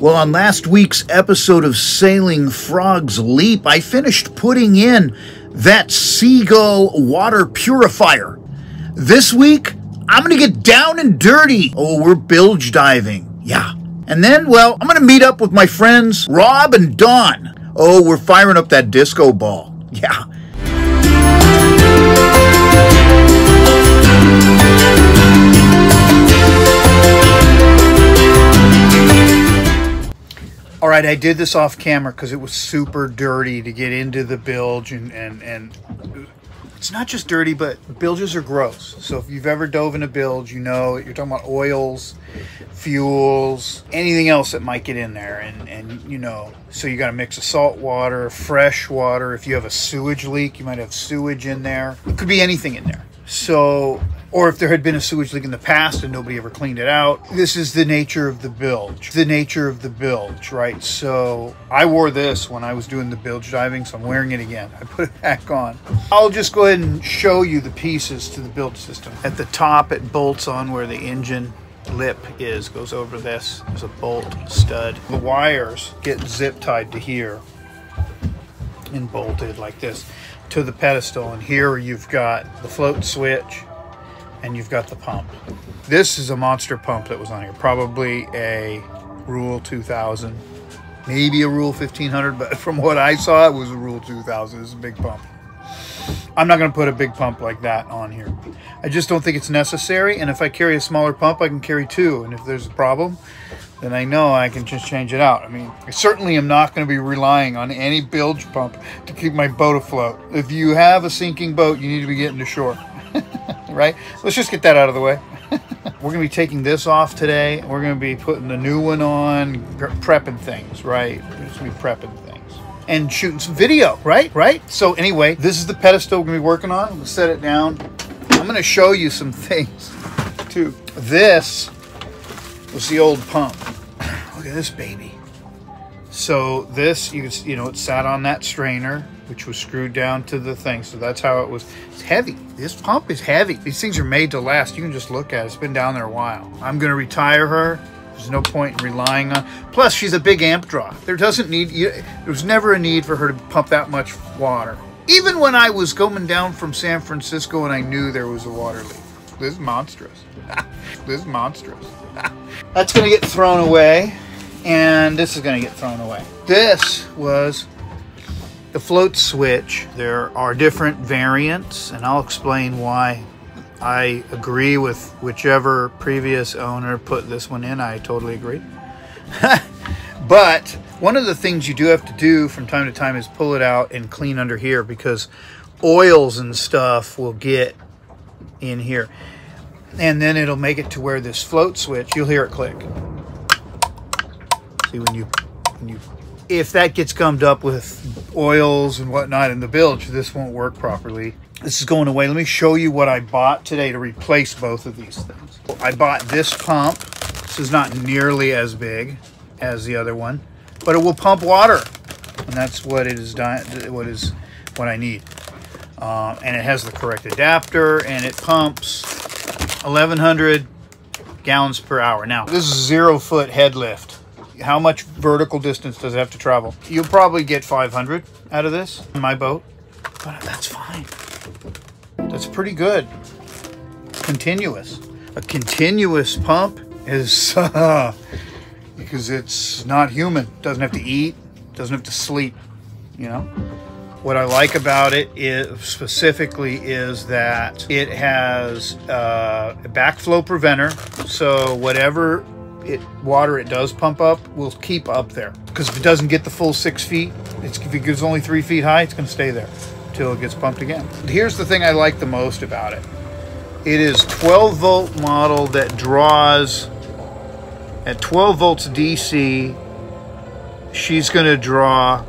Well, on last week's episode of Sailing Frog's Leap, I finished putting in that Seagull water purifier. This week, I'm going to get down and dirty. Oh, we're bilge diving. Yeah. And then, well, I'm going to meet up with my friends Rob and Dawn. Oh, we're firing up that disco ball. Yeah. Right, I did this off camera because it was super dirty to get into the bilge, and, and, and it's not just dirty, but bilges are gross. So if you've ever dove in a bilge, you know you're talking about oils, fuels, anything else that might get in there, and and you know, so you got to mix of salt water, fresh water. If you have a sewage leak, you might have sewage in there. It could be anything in there. So or if there had been a sewage leak in the past and nobody ever cleaned it out. This is the nature of the bilge. The nature of the bilge, right? So I wore this when I was doing the bilge diving, so I'm wearing it again. I put it back on. I'll just go ahead and show you the pieces to the bilge system. At the top, it bolts on where the engine lip is, goes over this. There's a bolt stud. The wires get zip tied to here and bolted like this to the pedestal. And here you've got the float switch, and you've got the pump. This is a monster pump that was on here, probably a Rule 2000, maybe a Rule 1500, but from what I saw, it was a Rule 2000. It's a big pump. I'm not going to put a big pump like that on here. I just don't think it's necessary, and if I carry a smaller pump, I can carry two, and if there's a problem, then I know I can just change it out. I mean, I certainly am not going to be relying on any bilge pump to keep my boat afloat. If you have a sinking boat, you need to be getting to shore. right? Let's just get that out of the way. we're going to be taking this off today. We're going to be putting the new one on, prepping things, right? We're just going to be prepping things and shooting some video, right? Right? So anyway, this is the pedestal we're to be working on. We'll set it down. I'm to show you some things too. This was the old pump. Look at this baby. So this, you you know, it sat on that strainer, which was screwed down to the thing. So that's how it was. It's heavy. This pump is heavy. These things are made to last. You can just look at it. It's been down there a while. I'm going to retire her. There's no point in relying on. Plus, she's a big amp draw. There doesn't need. There was never a need for her to pump that much water. Even when I was going down from San Francisco and I knew there was a water leak. This is monstrous. this is monstrous. That's going to get thrown away and this is going to get thrown away. This was the float switch. There are different variants, and I'll explain why I agree with whichever previous owner put this one in. I totally agree. but one of the things you do have to do from time to time is pull it out and clean under here because oils and stuff will get in here. And then it'll make it to where this float switch, you'll hear it click. See when you when you if that gets gummed up with oils and whatnot in the bilge, this won't work properly. This is going away. Let me show you what I bought today to replace both of these things. I bought this pump. This is not nearly as big as the other one, but it will pump water. And that's what it is what is what I need. Uh, and it has the correct adapter and it pumps 1100 gallons per hour. Now, this is zero foot head lift how much vertical distance does it have to travel? You'll probably get 500 out of this in my boat, but that's fine. That's pretty good. Continuous. A continuous pump is uh, because it's not human. Doesn't have to eat, doesn't have to sleep, you know? What I like about it is specifically is that it has uh, a backflow preventer. So whatever it water it does pump up will keep up there because if it doesn't get the full six feet it's if it gets only three feet high it's going to stay there until it gets pumped again. Here's the thing i like the most about it. It is 12 volt model that draws at 12 volts dc she's going to draw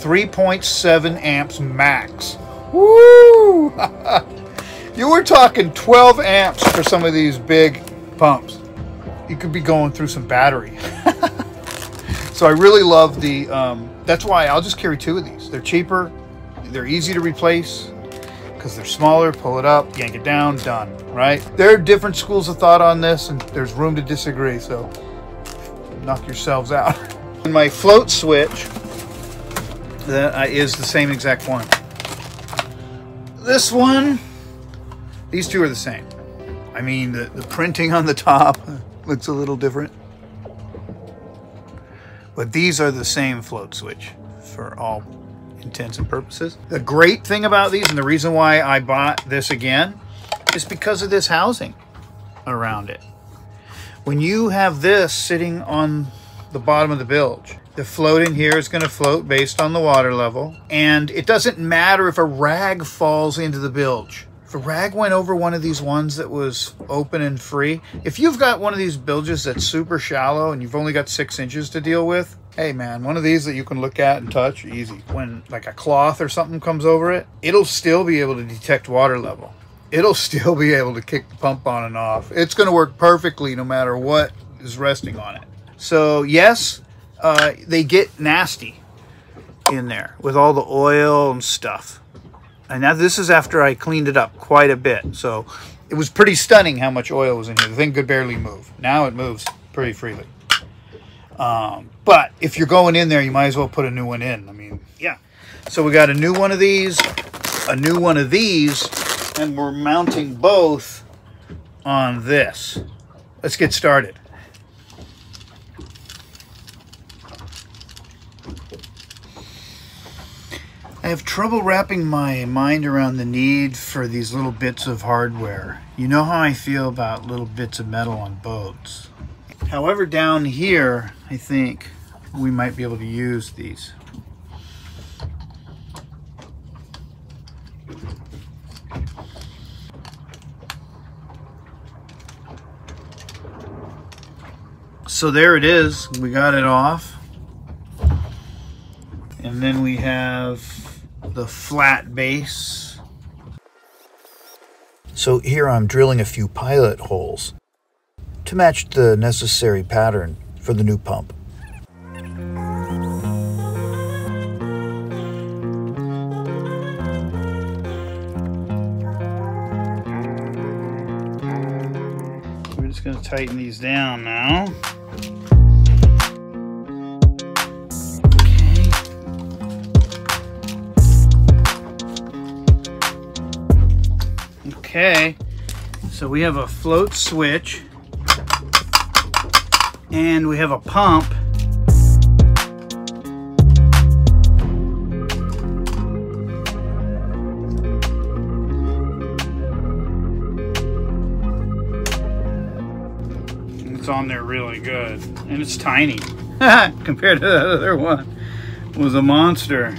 3.7 amps max. Woo! You were talking 12 amps for some of these big pumps. You could be going through some battery. so I really love the, um, that's why I'll just carry two of these. They're cheaper, they're easy to replace because they're smaller, pull it up, yank it down, done, right? There are different schools of thought on this and there's room to disagree. So knock yourselves out. And my float switch that uh, is the same exact one. This one, these two are the same. I mean, the, the printing on the top looks a little different. But these are the same float switch for all intents and purposes. The great thing about these and the reason why I bought this again is because of this housing around it. When you have this sitting on the bottom of the bilge. The float in here is going to float based on the water level. And it doesn't matter if a rag falls into the bilge. A rag went over one of these ones that was open and free, if you've got one of these bilges that's super shallow and you've only got six inches to deal with, hey man, one of these that you can look at and touch, easy. When like a cloth or something comes over it, it'll still be able to detect water level. It'll still be able to kick the pump on and off. It's going to work perfectly no matter what is resting on it. So yes, uh, they get nasty in there with all the oil and stuff. And now this is after I cleaned it up quite a bit. So it was pretty stunning how much oil was in here. The thing could barely move. Now it moves pretty freely. Um, but if you're going in there, you might as well put a new one in. I mean, yeah. So we got a new one of these, a new one of these, and we're mounting both on this. Let's get started. I have trouble wrapping my mind around the need for these little bits of hardware. You know how I feel about little bits of metal on boats. However, down here, I think we might be able to use these. So there it is. We got it off. And then we have the flat base. So here I'm drilling a few pilot holes to match the necessary pattern for the new pump. We're just going to tighten these down now. Okay, so we have a float switch and we have a pump. It's on there really good and it's tiny compared to the other one. It was a monster.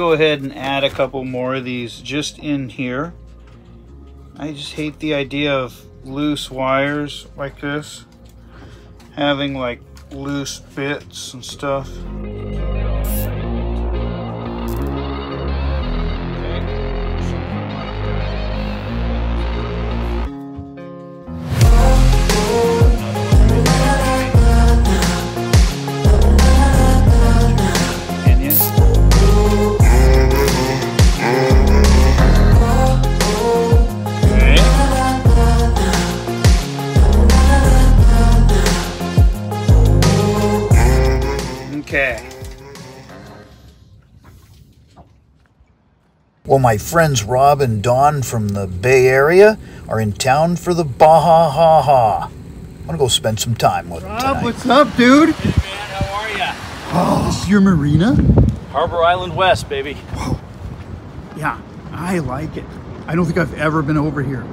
Go ahead and add a couple more of these just in here. I just hate the idea of loose wires like this. Having like loose bits and stuff. Well, my friends Rob and Dawn from the Bay Area are in town for the Baja Ha Ha. I'm gonna go spend some time with Rob, them tonight. what's up, dude? Hey man, how are ya? Oh, this is your marina? Harbor Island West, baby. Yeah, I like it. I don't think I've ever been over here.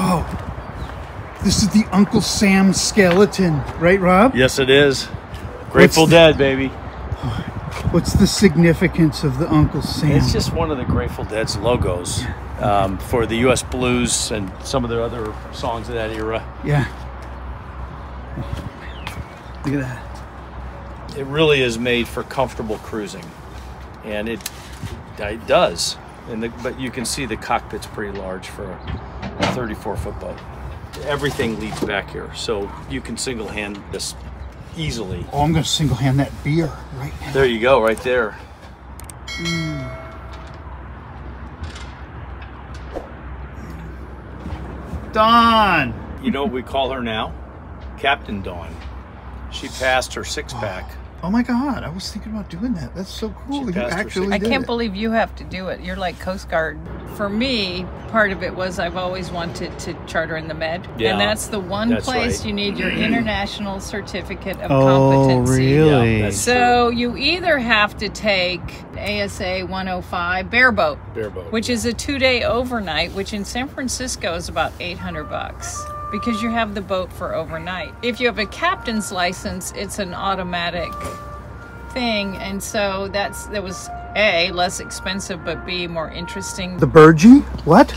Oh, this is the Uncle Sam skeleton, right, Rob? Yes, it is. Grateful What's the- Dead, baby. What's the significance of the Uncle Sam? It's just one of the Grateful Dead's logos um, for the U.S. blues and some of their other songs of that era. yeah. Look at that. It really is made for comfortable cruising, and it it does. And the, but you can see the cockpit's pretty large for a 34 foot boat. Everything leads back here, so you can single hand this easily. Oh, I'm gonna single hand that beer right now. There you go, right there. Mm. Dawn. You know what we call her now? Captain Dawn. She passed her six pack. Oh. Oh my God! I was thinking about doing that. That's so cool. You passed her actually I can't it. believe you have to do it. You're like Coast Guard. For me, part of it was I've always wanted to charter in the Med. Yeah, and that's the one that's place right. you need your mm-hmm. international certificate of Oh, competency. really? Yeah, that's So you either have to take ASA 105 bareboat, Bareboat. which is a two-day overnight, which in San Francisco is about 800 bucks because you have the boat for overnight. If you have a captain's license, it's an automatic thing, and so that's that was a less expensive, but b more interesting. The Burgee? What?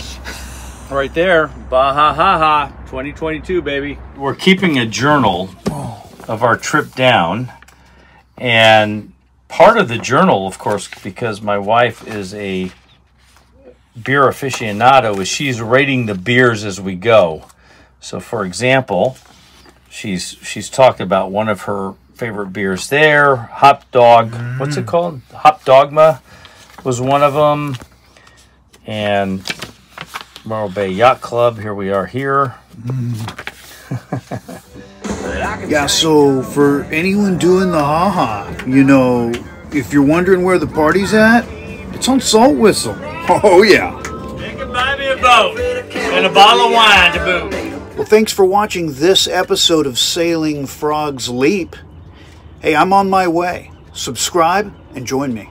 Right there, Baja Ha Ha, 2022, baby. We're keeping a journal of our trip down, and part of the journal, of course, because my wife is a beer aficionado, is she's rating the beers as we go. So, for example, she's she's talked about one of her favorite beers there, Hop Dog. What's it mm. called? Hop Dogma was one of them, and Morro Bay Yacht Club. Here we are here. Yeah, so for anyone doing the haha, you know, if you're wondering where the party's at, it's on Salt Whistle. Oh, yeah. You can buy me a boat and a bottle of wine to boot. Well, thanks for watching this episode of Sailing Frog's Leap. Hey, I'm on my way. Subscribe and join me.